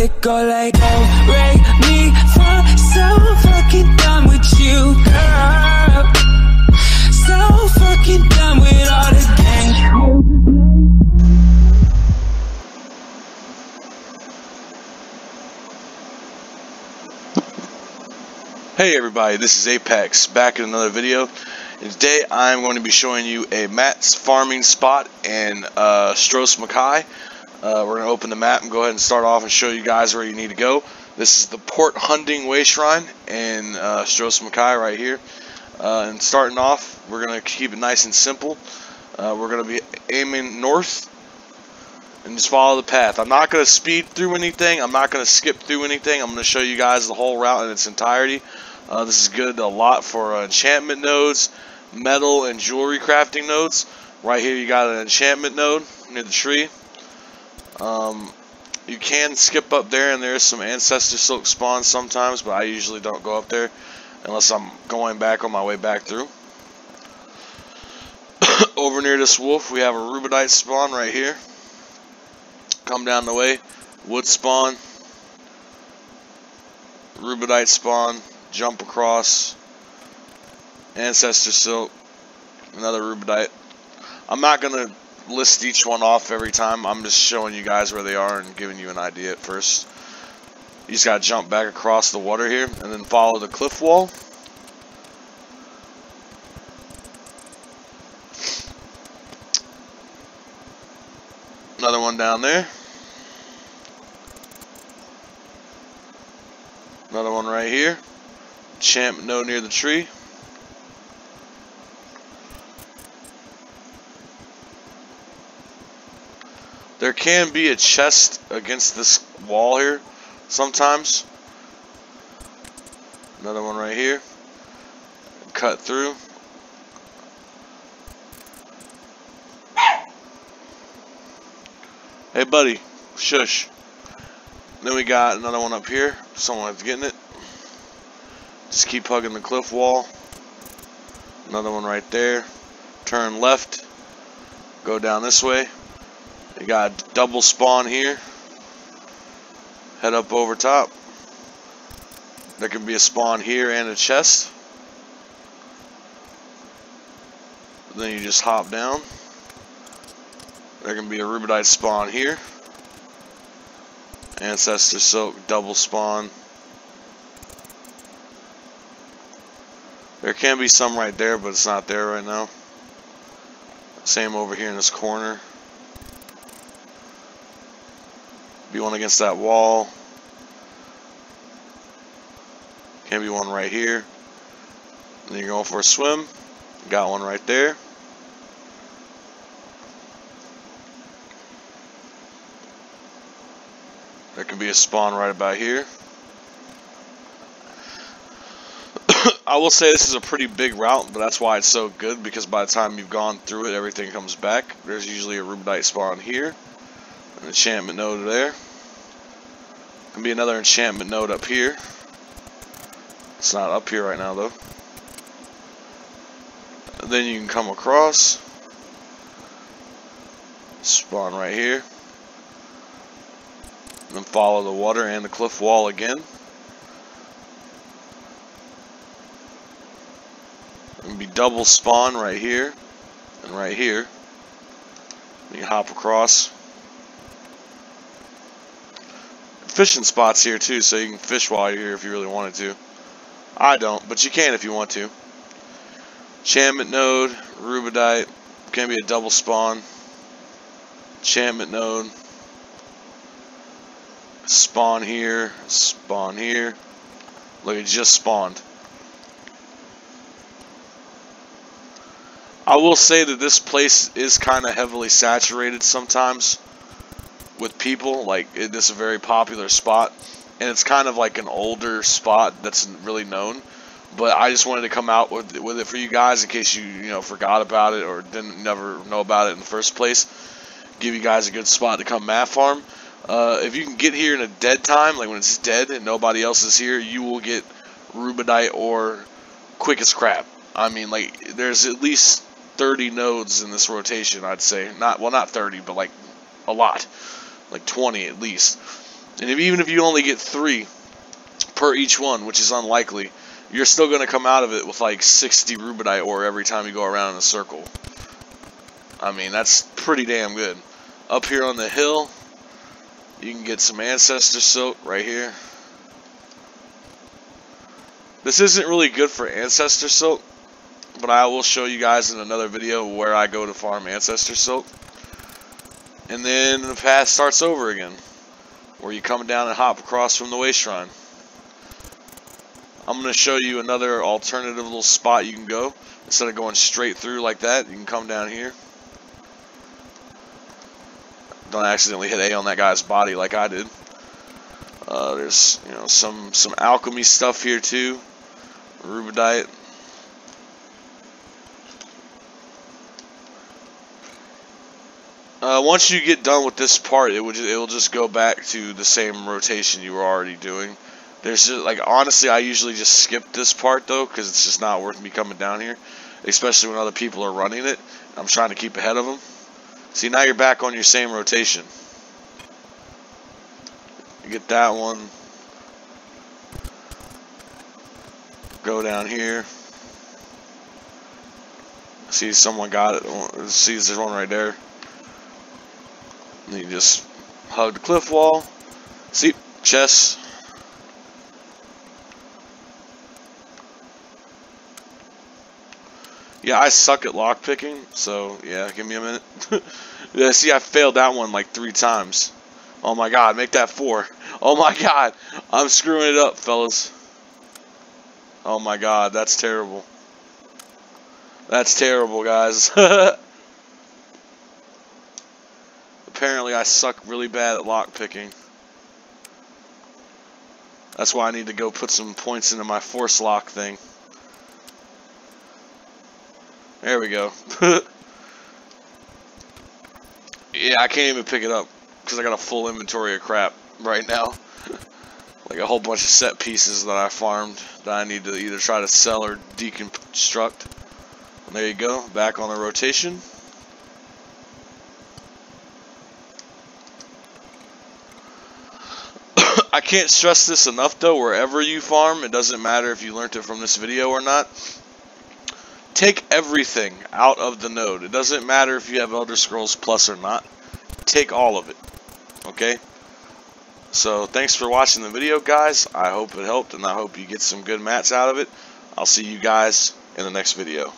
it go like me so fucking done with you, girl So fucking done with all the Hey everybody, this is Apex, back in another video. And today I'm going to be showing you a mats farming spot in uh, Stros M'Kai. Uh, we're going to open the map and go ahead and start off and show you guys where you need to go. This is the Port Hunding Way Shrine in uh, Stros M'Kai right here. Uh, and starting off, we're going to keep it nice and simple. Uh, we're going to be aiming north and just follow the path. I'm not going to speed through anything. I'm not going to skip through anything. I'm going to show you guys the whole route in its entirety. Uh, this is good a lot for uh, enchantment nodes, metal and jewelry crafting nodes. Right here you got an enchantment node near the tree. Um, you can skip up there and there's some ancestor silk spawns sometimes, but I usually don't go up there unless I'm going back on my way back through. Over near this wolf we have a rubedite spawn right here. Come down the way, wood spawn, rubedite spawn, jump across, ancestor silk, another rubedite. I'm not going to list each one off every time. I'm just showing you guys where they are and giving you an idea at first. You just got to jump back across the water here and then follow the cliff wall. Another one down there. Another one right here. Champ no near the tree. There can be a chest against this wall here sometimes. Another one right here. Cut through. Hey buddy, shush. Then we got another one up here. Someone's getting it. Just keep hugging the cliff wall. Another one right there. Turn left. Go down this way. You got double spawn here. Head up over top. There can be a spawn here and a chest. Then you just hop down. There can be a rubedite spawn here. Ancestor Silk double spawn. There can be some right there, but it's not there right now. Same over here in this corner. Be one against that wall. Can be one right here. then you're going for a swim. Got one right there. There can be a spawn right about here. I will say this is a pretty big route, but that's why it's so good, because by the time you've gone through it, everything comes back. There's usually a rubedite spawn here, an enchantment node there. Can be another enchantment node up here. It's not up here right now, though. And then you can come across. Spawn right here. And then follow the water and the cliff wall again. And be double spawn right here and right here. You hop across. Fishing spots here too, so you can fish while you're here if you really wanted to. I don't, but you can if you want to. Enchantment node, rubedite, can be a double spawn. Enchantment node, spawn here, spawn here. Look, it just spawned. I will say that this place is kind of heavily saturated sometimes with people. Like, it is a very popular spot. And it's kind of like an older spot that's really known. But I just wanted to come out with, with it for you guys in case you, you know, forgot about it or didn't never know about it in the first place. Give you guys a good spot to come mat farm. Uh, if you can get here in a dead time, like when it's dead and nobody else is here, you will get rubedite or quick as crap. I mean, like, there's at least 30 nodes in this rotation, I'd say. Not Well, not 30, but like a lot. Like 20 at least. And if, even if you only get three per each one, which is unlikely, you're still going to come out of it with like 60 rubedite ore every time you go around in a circle. I mean, that's pretty damn good. Up here on the hill, you can get some ancestor silk right here. This isn't really good for ancestor silk, but I will show you guys in another video where I go to farm ancestor silk. And then the path starts over again, where you come down and hop across from the way shrine. I'm going to show you another alternative little spot you can go. Instead of going straight through like that, you can come down here. Don't accidentally hit A on that guy's body like I did. Uh, there's, you know, some, some alchemy stuff here too. Rubedite. Uh, once you get done with this part, it would it will just go back to the same rotation you were already doing. There's just, like honestly, I usually just skip this part though because it's just not worth me coming down here, especially when other people are running it. I'm trying to keep ahead of them. See, now you're back on your same rotation. You get that one. Go down here. See, someone got it. See, there's one right there. And you just hug the cliff wall. See, chest. Yeah, I suck at lockpicking, so yeah, give me a minute. yeah, see, I failed that one like three times. Oh my god, make that four. Oh my god, I'm screwing it up, fellas. Oh my god, that's terrible. That's terrible, guys. apparently I suck really bad at lockpicking. That's why I need to go put some points into my force lock thing. There we go. yeah, I can't even pick it up because I got a full inventory of crap right now. like a whole bunch of set pieces that I farmed that I need to either try to sell or deconstruct. And there you go, back on the rotation. I can't stress this enough though, wherever you farm, it doesn't matter if you learned it from this video or not, take everything out of the node. It doesn't matter if you have Elder Scrolls Plus or not, take all of it, okay? So thanks for watching the video guys, I hope it helped and I hope you get some good mats out of it. I'll see you guys in the next video.